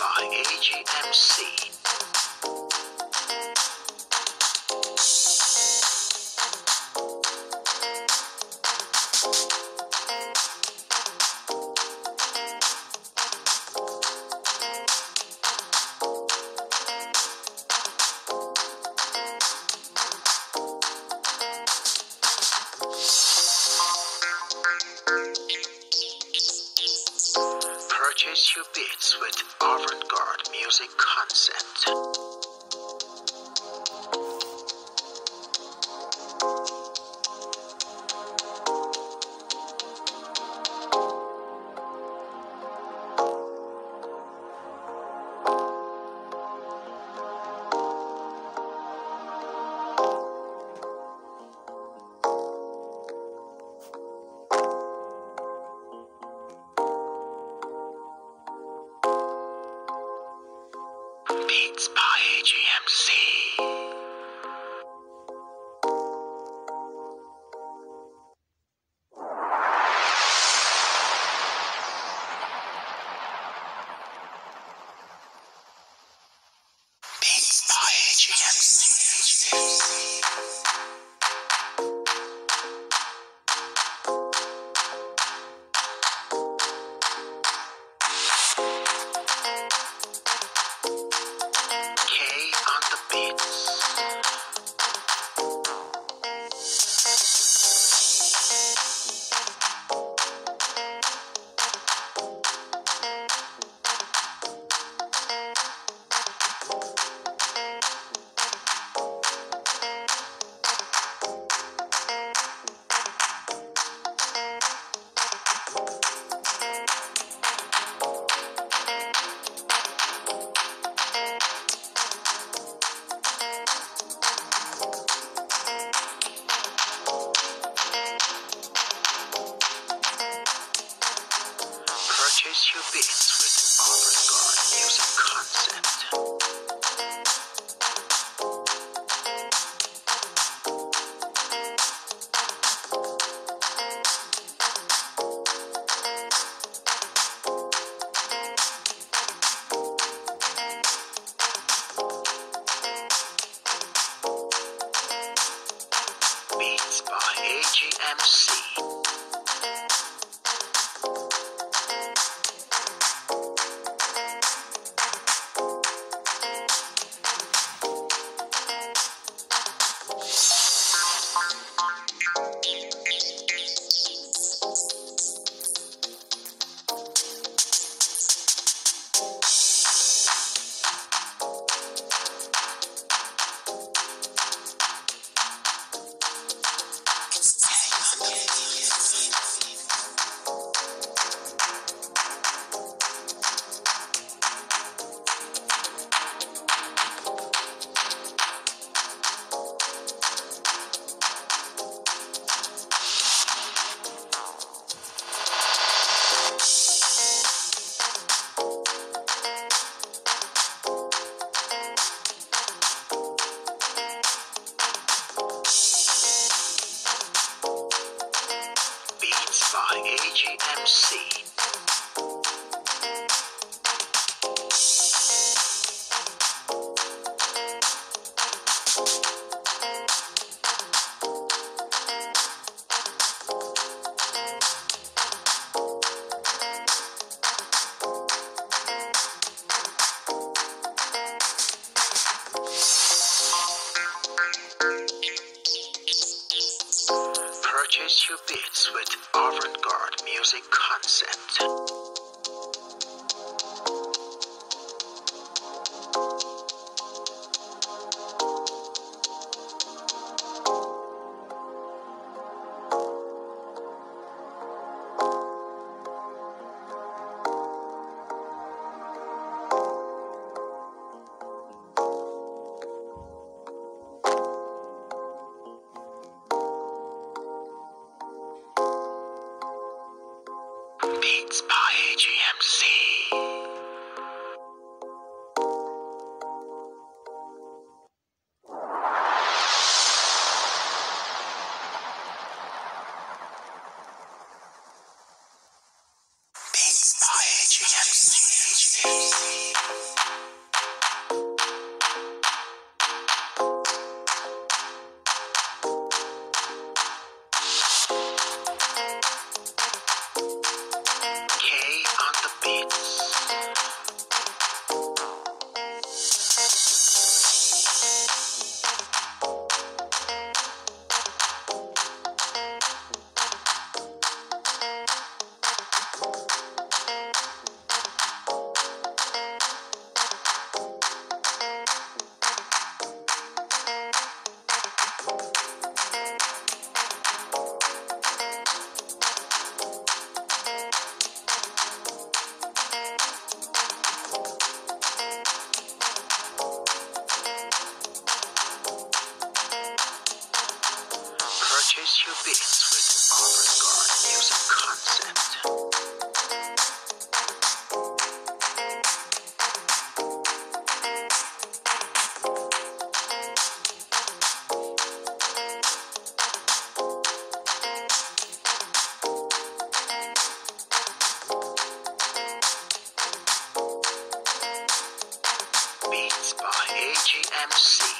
by AGMC. Your beats with avant-garde music concept. AGMC. Purchase your with avant-garde music concept. Beats by AGMC. By Your beats with avant-garde music concept. By AGMC.